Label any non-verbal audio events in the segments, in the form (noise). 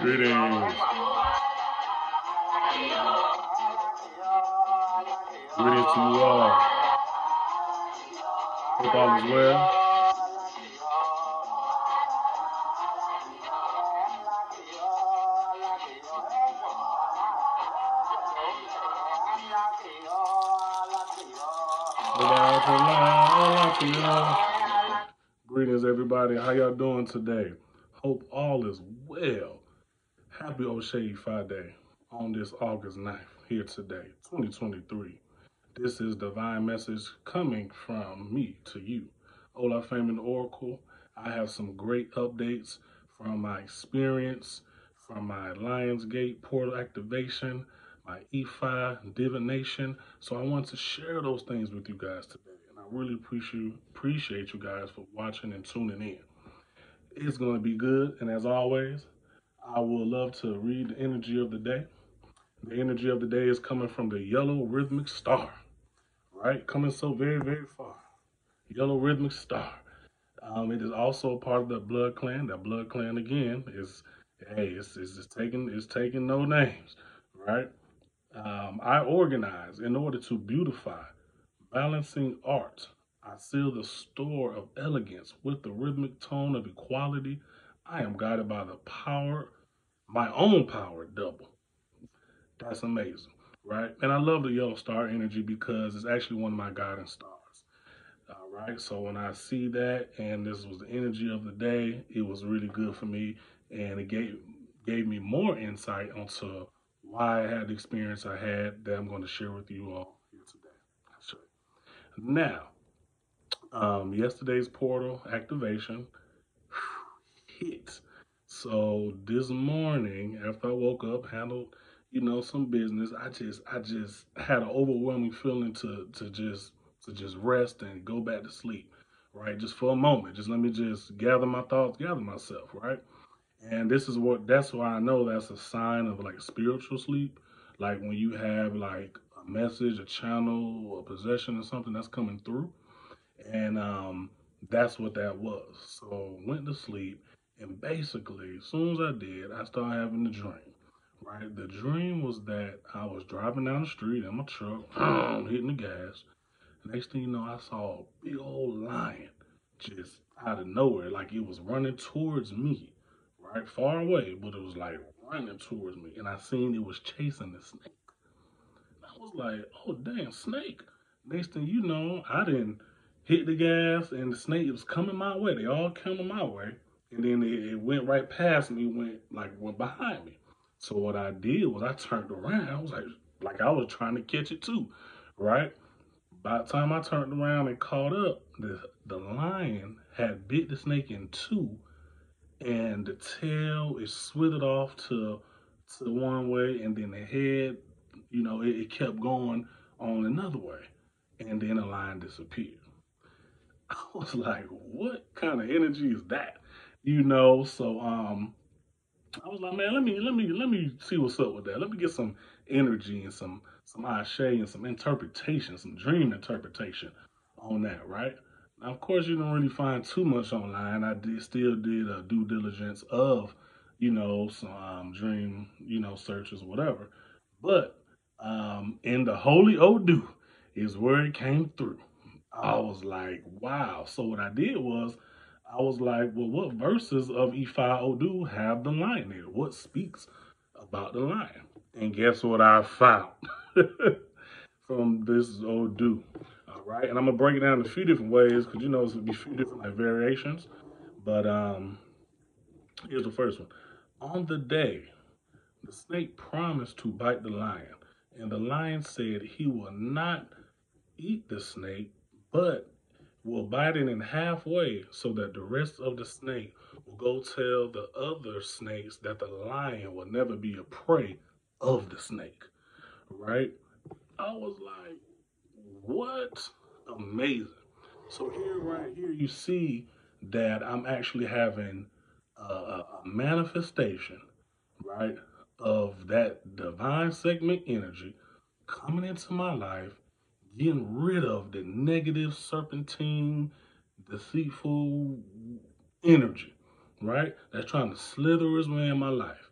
Greetings. Greetings to you all. Hope all is well. Hola, hola, hola. Greetings, everybody. How y'all doing today? Hope all is well. Happy Ose Friday on this August 9th, here today, 2023. This is Divine Message coming from me to you. Olafemi Oracle. I have some great updates from my experience, from my Lionsgate portal activation, my Ifa divination. So I want to share those things with you guys today. Really appreciate appreciate you guys for watching and tuning in. It's going to be good. And as always, I will love to read the energy of the day. The energy of the day is coming from the yellow rhythmic star, right? Coming so very, very far. Yellow rhythmic star. Um, it is also part of the blood clan. That blood clan again is, hey, it's, it's, it's taking it's taking no names, right? Um, I organize in order to beautify, balancing art. I seal the store of elegance with the rhythmic tone of equality. I am guided by the power, my own power double. That's amazing, right? And I love the yellow star energy because it's actually one of my guiding stars. All right. So when I see that and this was the energy of the day, it was really good for me. And it gave gave me more insight onto why I had the experience I had that I'm going to share with you all. Now, um, yesterday's portal activation hit. So this morning, after I woke up, handled, you know, some business, I just I just had an overwhelming feeling to to just to just rest and go back to sleep. Right, just for a moment. Just let me just gather my thoughts, gather myself, right? And this is what that's why I know that's a sign of like spiritual sleep. Like when you have like message, a channel, a possession or something that's coming through. And um that's what that was. So went to sleep and basically as soon as I did, I started having the dream. Right? The dream was that I was driving down the street in my truck, (clears throat) hitting the gas. Next thing you know, I saw a big old lion just out of nowhere, like it was running towards me right far away, but it was like running towards me, and I seen it was chasing the snake. I was like, "Oh damn, snake!" Next thing you know, I didn't hit the gas, and the snake was coming my way. They all coming my way, and then it, it went right past me, went like went behind me. So what I did was I turned around. I was like, like I was trying to catch it too, right? By the time I turned around and caught up, the the lion had bit the snake in two and the tail is swithered off to to one way, and then the head, you know, it, it kept going on another way, and then the line disappeared. (laughs) I was like, what kind of energy is that? You know, so um, I was like, man, let me let me let me see what's up with that. Let me get some energy and some some ashe and some interpretation, some dream interpretation on that, right? Now, of course, you don't really find too much online. I did still did a due diligence of, you know, some um, dream, you know, searches, whatever. But um, in the Holy Odu is where it came through. I was like, wow. So what I did was, I was like, well, what verses of Ifa Odu have the lion there? What speaks about the lion? And guess what I found (laughs) from this Odu? All right. And I'm gonna break it down in a few different ways because you know it's gonna be a few different like variations. But um, here's the first one. On the day, the snake promised to bite the lion, and the lion said he will not eat the snake, but will bite it in halfway so that the rest of the snake will go tell the other snakes that the lion will never be a prey of the snake. Right? I was like, what? Amazing. So here, right here, you see that I'm actually having a, a manifestation, right, of that divine segment energy coming into my life, getting rid of the negative, serpentine, deceitful, energy, right? That's trying to slither its way in my life,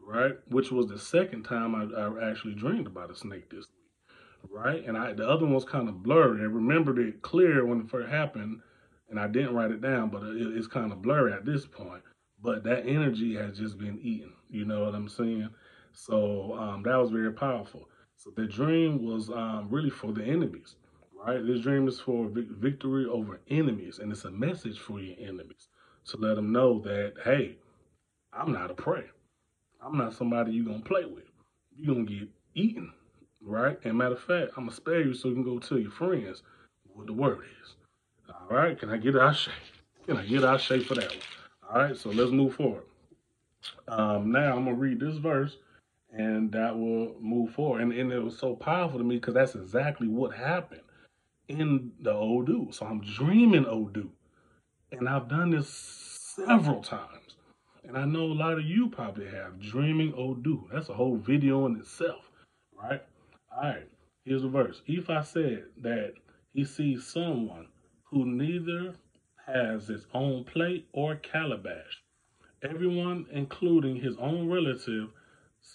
right? Which was the second time I, I actually dreamed about a snake this week, right? And I the other one was kind of blurry. I remembered it clear when it first happened, and I didn't write it down, but it, it's kind of blurry at this point. But that energy has just been eaten. You know what I'm saying? So um, that was very powerful. So the dream was um, really for the enemies, right? This dream is for victory over enemies, and it's a message for your enemies to let them know that, hey, I'm not a prey. I'm not somebody you're going to play with. You're going to get eaten, right? And matter of fact, I'm going to spare you so you can go tell your friends what the word is. All right? Can I get ashe? Can I get ashe for that one? All right, so let's move forward. Um, now I'm to read this verse and that will move forward. And, and it was so powerful to me because that's exactly what happened in the Odu. So I'm dreaming Odu. And I've done this several times. And I know a lot of you probably have dreaming Odu. That's a whole video in itself, right? All right, here's the verse. If I said that he sees someone who neither has his own plate or calabash, everyone, including his own relative,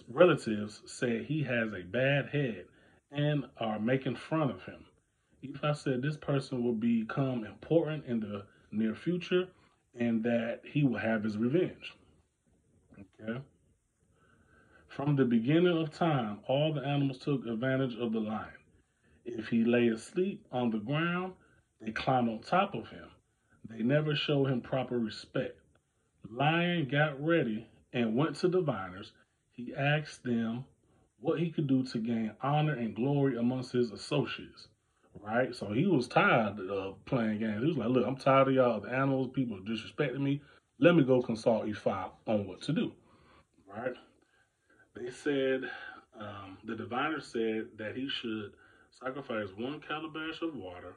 relatives, said he has a bad head and are making fun of him. If I said this person will become important in the near future and that he will have his revenge. Okay. From the beginning of time, all the animals took advantage of the lion. If he lay asleep on the ground, they climbed on top of him. They never showed him proper respect. Lion got ready and went to the diviners. He asked them what he could do to gain honor and glory amongst his associates right? So he was tired of playing games. He was like, look, I'm tired of y'all, the animals, people disrespecting me. Let me go consult Ifa on what to do, right? They said, um, the diviner said that he should sacrifice one calabash of water,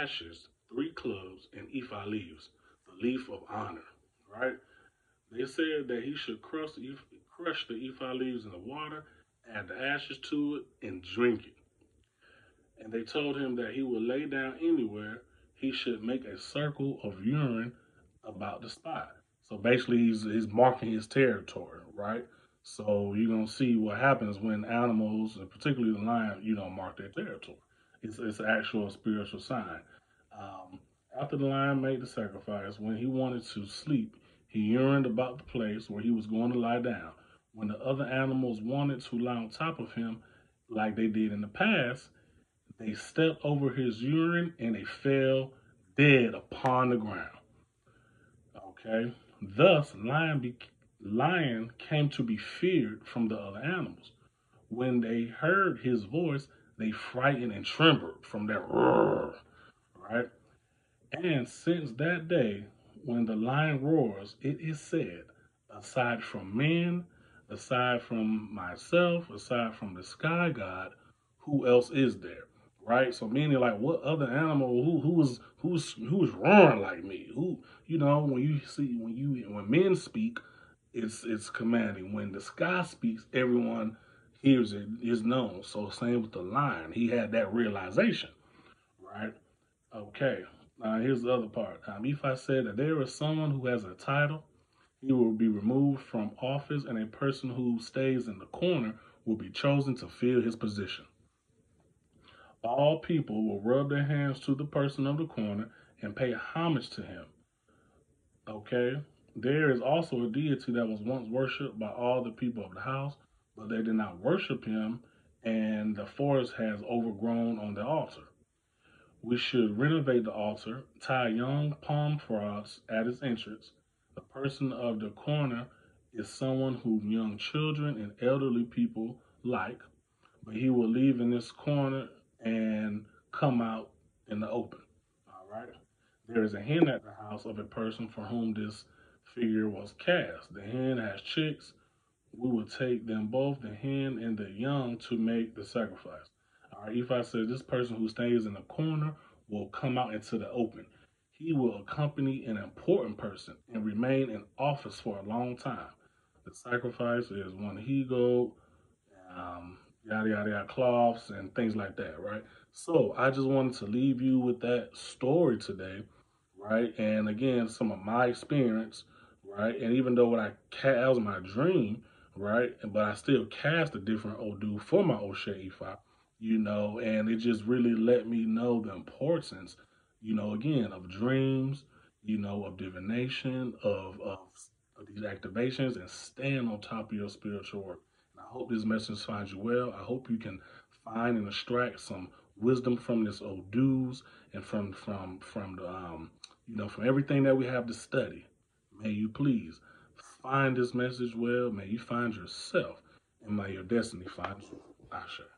ashes, three cloves, and Ifa leaves, the leaf of honor, right? They said that he should crush the, crush the Ifa leaves in the water, add the ashes to it, and drink it and they told him that he would lay down anywhere, he should make a circle of urine about the spot. So basically, he's, he's marking his territory, right? So you're gonna see what happens when animals, and particularly the lion, you know, mark their territory. It's it's an actual spiritual sign. Um, after the lion made the sacrifice, when he wanted to sleep, he urined about the place where he was going to lie down. When the other animals wanted to lie on top of him, like they did in the past, they stepped over his urine and they fell dead upon the ground. Okay. Thus, lion, be- lion came to be feared from the other animals. When they heard his voice, they frightened and trembled from their roar. Right? And since that day, when the lion roars, it is said, aside from men, aside from myself, aside from the sky god, who else is there? right? So meaning like what other animal who who's who's who's roaring like me? Who you know when you see when you when men speak, it's it's commanding. When the sky speaks, everyone hears it is known. So same with the lion, he had that realization, right? Okay. Now here's the other part. Um, if I said that there is someone who has a title, he will be removed from office, and a person who stays in the corner will be chosen to fill his position all people will rub their hands to the person of the corner and pay homage to him. Okay? There is also a deity that was once worshipped by all the people of the house, but they did not worship him, and the forest has overgrown on the altar. We should renovate the altar, tie young palm frogs at its entrance. The person of the corner is someone whom young children and elderly people like, but he will leave in this corner and come out in the open. All right. There is a hen at the house of a person for whom this figure was cast. The hen has chicks. We will take them both, the hen and the young, to make the sacrifice. All right. I said this person who stays in the corner will come out into the open. He will accompany an important person and remain in office for a long time. The sacrifice is one he goat, um, yada yada yada cloths and things like that, right? So I just wanted to leave you with that story today, right? And again, some of my experience, right? And even though what I cast was my dream, right? But I still cast a different Odu for my Ose Ifa, you know, and it just really let me know the importance, you know, again, of dreams, you know, of divination, of, of, of these activations, and staying on top of your spiritual work. And I hope this message finds you well. I hope you can find and extract some wisdom from this Odus and from from from the um you know from everything that we have to study. May you please find this message well. May you find yourself, and may your destiny find you. Asha.